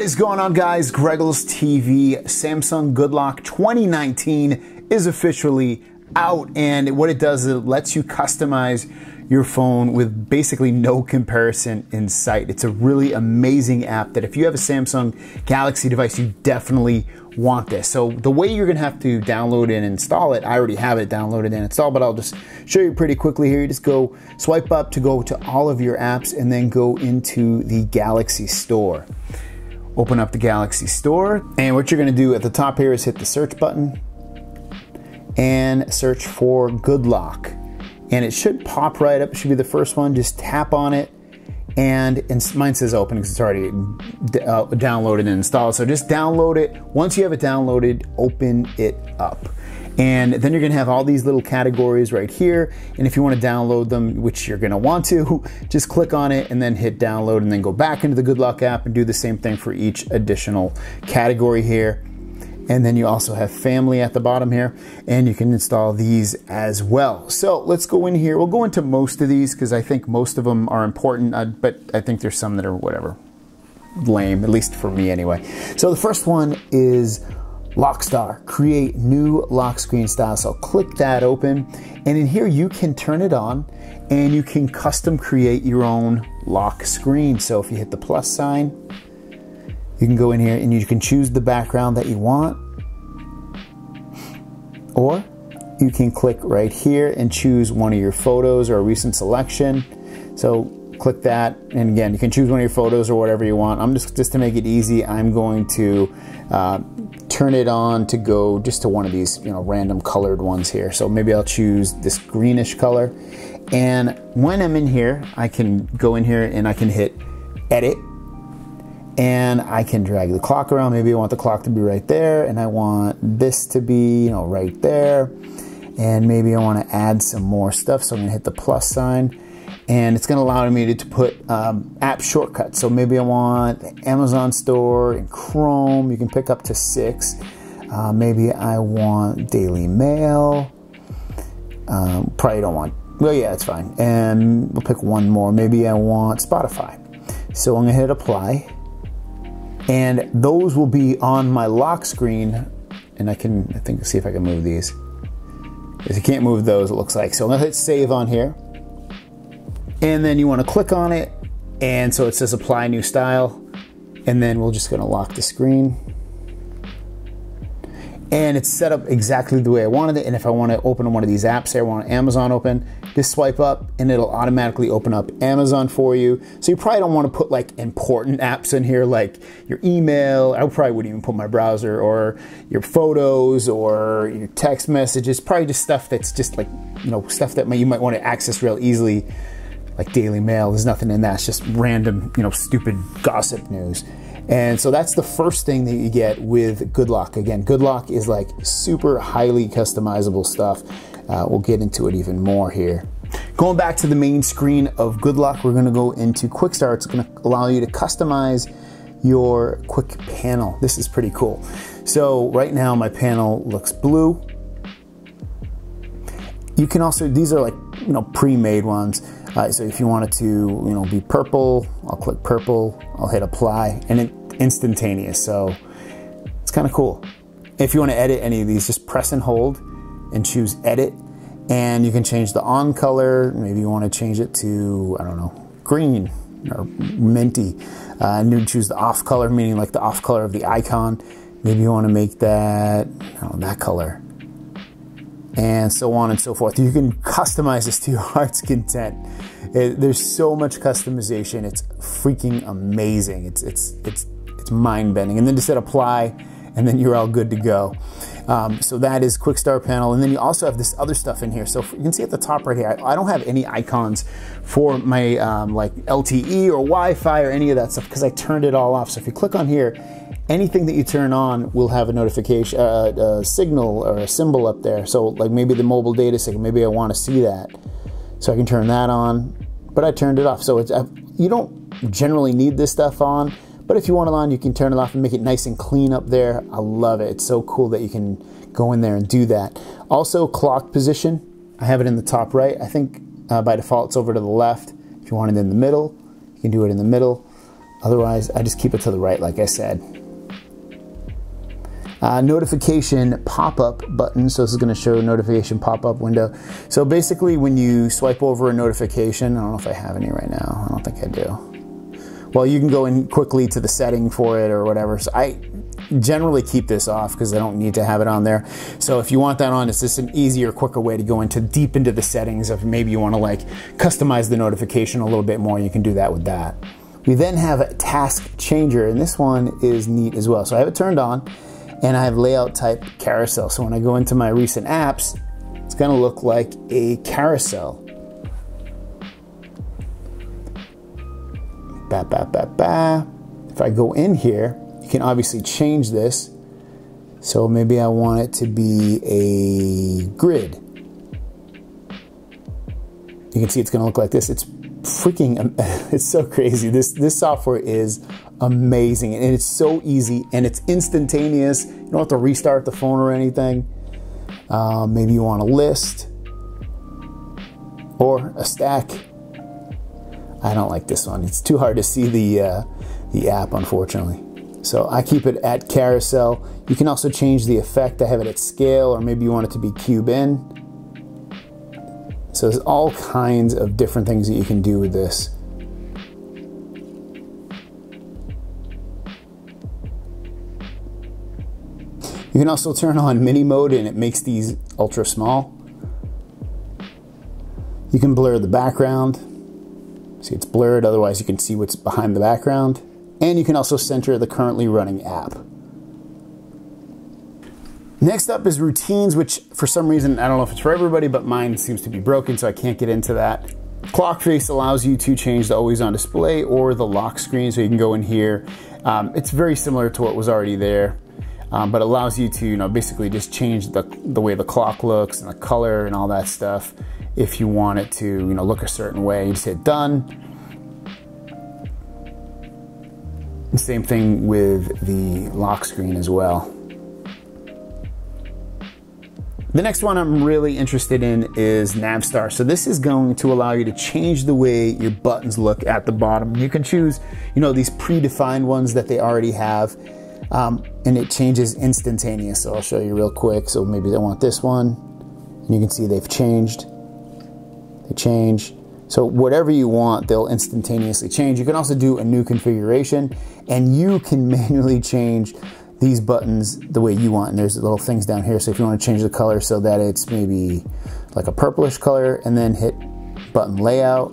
What is going on guys? Greggles TV Samsung Good Lock 2019 is officially out and what it does is it lets you customize your phone with basically no comparison in sight. It's a really amazing app that if you have a Samsung Galaxy device, you definitely want this. So the way you're gonna have to download and install it, I already have it downloaded and installed, but I'll just show you pretty quickly here. You just go swipe up to go to all of your apps and then go into the Galaxy Store. Open up the Galaxy Store and what you're gonna do at the top here is hit the search button and search for Good Lock and it should pop right up. It should be the first one. Just tap on it, and, and mine says open because it's already uh, downloaded and installed. So just download it. Once you have it downloaded, open it up. And then you're gonna have all these little categories right here. And if you wanna download them, which you're gonna want to, just click on it and then hit download and then go back into the Good Lock app and do the same thing for each additional category here. And then you also have family at the bottom here, and you can install these as well. So let's go in here. We'll go into most of these because I think most of them are important, uh, but I think there's some that are whatever, lame, at least for me anyway. So the first one is Lockstar, create new lock screen style. So click that open, and in here you can turn it on and you can custom create your own lock screen. So if you hit the plus sign, you can go in here and you can choose the background that you want. Or you can click right here and choose one of your photos or a recent selection. So click that. And again you can choose one of your photos or whatever you want. I'm just just to make it easy i'm going to uh, turn it on to go just to one of these you know random colored ones here. So maybe i'll choose this greenish color. And when i'm in here i can go in here and i can hit edit and I can drag the clock around. Maybe I want the clock to be right there and I want this to be, you know, right there. And maybe I want to add some more stuff. So I'm gonna hit the plus sign and it's gonna allow me to, to put um, app shortcuts. So maybe I want Amazon store and Chrome. You can pick up to six. Uh, maybe I want Daily Mail. Um, probably don't want, well, yeah, it's fine. And we'll pick one more. Maybe I want Spotify. So I'm gonna hit apply and those will be on my lock screen. And I can, I think, see if I can move these. If you can't move those, it looks like. So I'm gonna hit save on here. And then you wanna click on it. And so it says apply new style. And then we're just gonna lock the screen. And it's set up exactly the way I wanted it. And if I wanna open one of these apps say I want Amazon open, just swipe up and it'll automatically open up Amazon for you. So you probably don't want to put like important apps in here like your email. I probably wouldn't even put my browser or your photos or your text messages. Probably just stuff that's just like, you know, stuff that you might want to access real easily like Daily Mail. There's nothing in that. It's just random, you know, stupid gossip news. And so that's the first thing that you get with Good Lock. Again, Good Lock is like super highly customizable stuff. Uh, we'll get into it even more here. Going back to the main screen of Good Lock, we're gonna go into QuickStar. It's gonna allow you to customize your quick panel. This is pretty cool. So right now my panel looks blue. You can also, these are like, you know, pre-made ones. Uh, so if you want it to, you know, be purple, I'll click purple, I'll hit apply, and it instantaneous. So it's kind of cool. If you want to edit any of these, just press and hold and choose edit and you can change the on color. Maybe you want to change it to, I don't know, green or minty. Uh, and you choose the off color, meaning like the off color of the icon. Maybe you want to make that, know, that color. And so on and so forth. You can customize this to your heart's content. It, there's so much customization. It's freaking amazing. It's, it's, it's, mind bending. And then just hit apply and then you're all good to go. Um, so that is QuickStar panel. And then you also have this other stuff in here. So you can see at the top right here, I, I don't have any icons for my um, like LTE or Wi-Fi or any of that stuff because I turned it all off. So if you click on here, anything that you turn on will have a notification, uh, a signal or a symbol up there. So like maybe the mobile data signal, maybe I want to see that. So I can turn that on, but I turned it off. So it's, uh, you don't generally need this stuff on but if you want it on, you can turn it off and make it nice and clean up there. I love it. It's so cool that you can go in there and do that. Also, clock position. I have it in the top right. I think uh, by default it's over to the left. If you want it in the middle, you can do it in the middle. Otherwise, I just keep it to the right, like I said. Uh, notification pop-up button. So this is going to show notification pop-up window. So basically when you swipe over a notification, I don't know if I have any right now. I don't think I do. Well, you can go in quickly to the setting for it or whatever. So I generally keep this off because I don't need to have it on there. So if you want that on, it's just an easier, quicker way to go into deep into the settings of maybe you want to like customize the notification a little bit more. You can do that with that. We then have a task changer, and this one is neat as well. So I have it turned on and I have layout type carousel. So when I go into my recent apps, it's gonna look like a carousel. Ba, ba, ba, ba. If I go in here, you can obviously change this. So maybe I want it to be a grid. You can see it's gonna look like this. It's freaking, it's so crazy. This, this software is amazing and it's so easy and it's instantaneous. You don't have to restart the phone or anything. Uh, maybe you want a list or a stack. I don't like this one. It's too hard to see the uh, the app, unfortunately. So I keep it at carousel. You can also change the effect. I have it at scale, or maybe you want it to be cube in. So there's all kinds of different things that you can do with this. You can also turn on mini mode and it makes these ultra small. You can blur the background. See it's blurred, otherwise you can see what's behind the background. And you can also center the currently running app. Next up is routines, which for some reason, I don't know if it's for everybody, but mine seems to be broken, so I can't get into that. Clock face allows you to change the always on display or the lock screen, so you can go in here. Um, it's very similar to what was already there um, but allows you to you know basically just change the, the way the clock looks and the color and all that stuff if you want it to you know look a certain way you just hit done same thing with the lock screen as well the next one I'm really interested in is Navstar. So this is going to allow you to change the way your buttons look at the bottom. You can choose, you know, these predefined ones that they already have um, and it changes instantaneous. So I'll show you real quick. So maybe they want this one, and you can see they've changed. Change. So whatever you want, they'll instantaneously change. You can also do a new configuration, and you can manually change these buttons the way you want. And there's little things down here. So if you want to change the color so that it's maybe like a purplish color, and then hit button layout,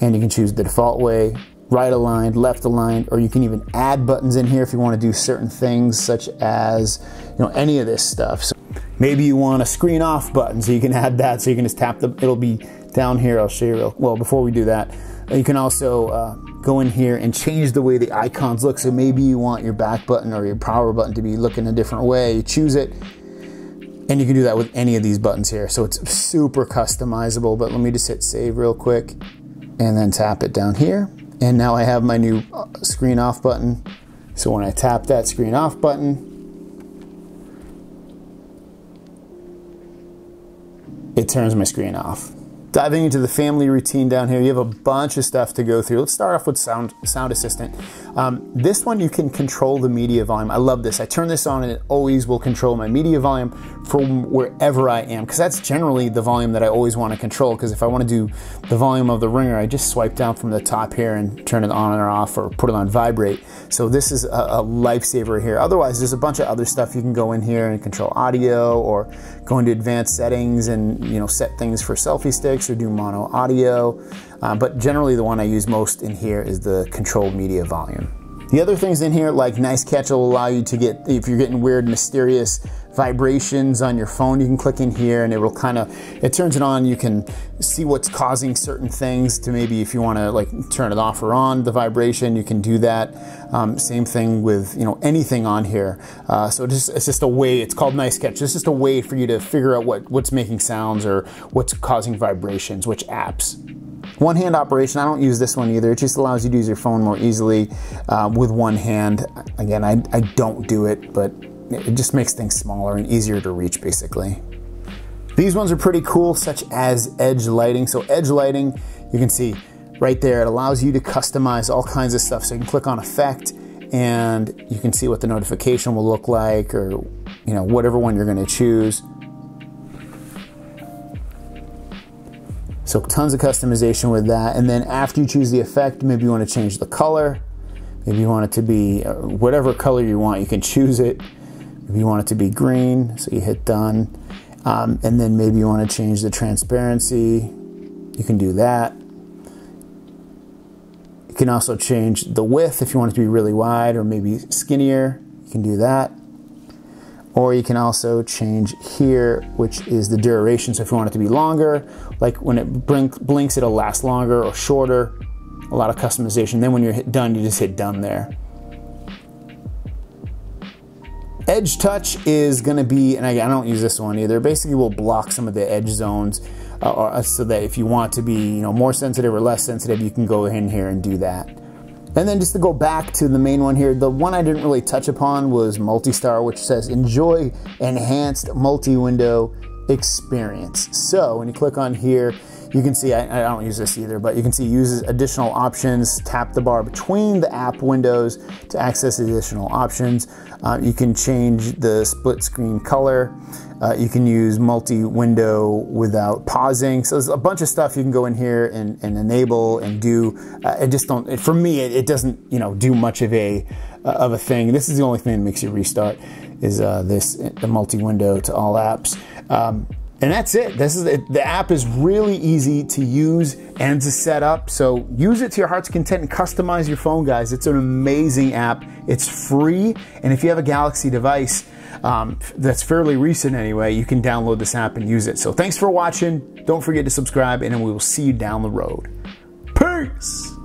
and you can choose the default way right aligned, left aligned, or you can even add buttons in here if you want to do certain things such as, you know, any of this stuff. So maybe you want a screen off button so you can add that so you can just tap the, it'll be down here. I'll show you real, well, before we do that, you can also uh, go in here and change the way the icons look. So maybe you want your back button or your power button to be looking a different way. You choose it and you can do that with any of these buttons here. So it's super customizable, but let me just hit save real quick and then tap it down here. And now I have my new uh, screen off button. So when I tap that screen off button, it turns my screen off. Diving into the family routine down here, you have a bunch of stuff to go through. Let's start off with Sound, sound Assistant. Um, this one you can control the media volume. I love this. I turn this on and it always will control my media volume from wherever I am because that's generally the volume that I always want to control because if I want to do the volume of the ringer, I just swipe down from the top here and turn it on or off or put it on vibrate. So this is a, a lifesaver here. Otherwise, there's a bunch of other stuff you can go in here and control audio or go into advanced settings and you know set things for selfie sticks do mono audio. Uh, but generally the one I use most in here is the control media volume. The other things in here, like Nice Catch, will allow you to get, if you're getting weird, mysterious vibrations on your phone, you can click in here and it will kind of, it turns it on. You can see what's causing certain things to maybe if you want to like turn it off or on the vibration, you can do that. Um, same thing with, you know, anything on here. Uh, so just, it's just a way, it's called Nice Catch. It's just a way for you to figure out what, what's making sounds or what's causing vibrations, which apps. One hand operation, I don't use this one either. It just allows you to use your phone more easily uh, with one hand. Again, I, I don't do it, but it just makes things smaller and easier to reach basically. These ones are pretty cool, such as edge lighting. So edge lighting, you can see right there, it allows you to customize all kinds of stuff. So you can click on effect and you can see what the notification will look like or you know whatever one you're going to choose. So tons of customization with that. And then after you choose the effect, maybe you want to change the color. Maybe you want it to be uh, whatever color you want, you can choose it. Maybe you want it to be green, so you hit done. Um, and then maybe you want to change the transparency. You can do that. You can also change the width if you want it to be really wide or maybe skinnier. You can do that. Or you can also change here, which is the duration. So if you want it to be longer, like when it blink, blinks, it'll last longer or shorter. A lot of customization. Then when you're done, you just hit done there. Edge touch is going to be, and I, I, don't use this one either. Basically, will block some of the edge zones, uh, or, uh, so that if you want to be, you know, more sensitive or less sensitive, you can go in here and do that. And then just to go back to the main one here, the one I didn't really touch upon was Multi-Star, which says enjoy enhanced multi-window experience. So when you click on here, you can see, I, I, don't use this either, but you can see uses additional options, tap the bar between the app windows to access additional options. Uh, you can change the split screen color. Uh, you can use multi-window without pausing. So there's a bunch of stuff you can go in here and, and enable and do. Uh, I just don't, for me, it, it, doesn't, you know, do much of a, uh, of a thing. This is the only thing that makes you restart is uh, this, the multi-window to all apps. Um, and that's it. This is it. the app is really easy to use and to set up. So use it to your heart's content and customize your phone, guys. It's an amazing app. It's free, and if you have a Galaxy device um, that's fairly recent anyway, you can download this app and use it. So thanks for watching. Don't forget to subscribe, and we will see you down the road. Peace.